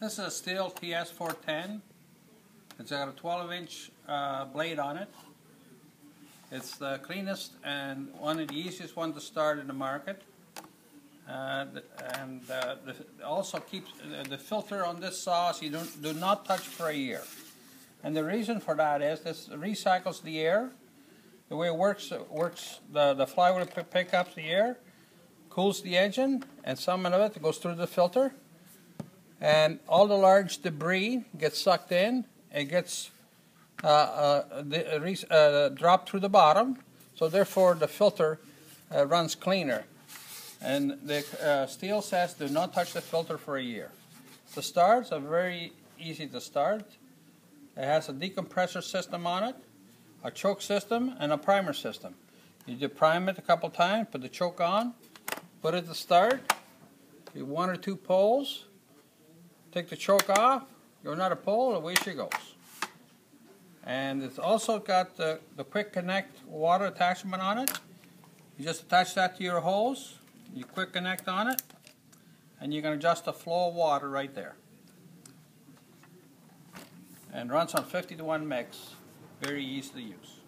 This is a Stihl TS410. It's got a 12 inch uh, blade on it. It's the cleanest and one of the easiest ones to start in the market. Uh, and uh, the, also keeps uh, the filter on this sauce you don't, do not touch for a year. And the reason for that is this recycles the air. The way it works, it works the, the flywheel pick up the air, cools the engine, and some of it goes through the filter and all the large debris gets sucked in. It gets uh, uh, the, uh, dropped through the bottom, so therefore the filter uh, runs cleaner. And the uh, Stihl says do not touch the filter for a year. The starts are very easy to start. It has a decompressor system on it, a choke system, and a primer system. You just prime it a couple times, put the choke on, put it to start, do one or two pulls, Take the choke off, you're not a pole, away she goes. And it's also got the, the quick connect water attachment on it. You just attach that to your hose, you quick connect on it, and you can adjust the flow of water right there. And runs on 50 to 1 mix, very easy to use.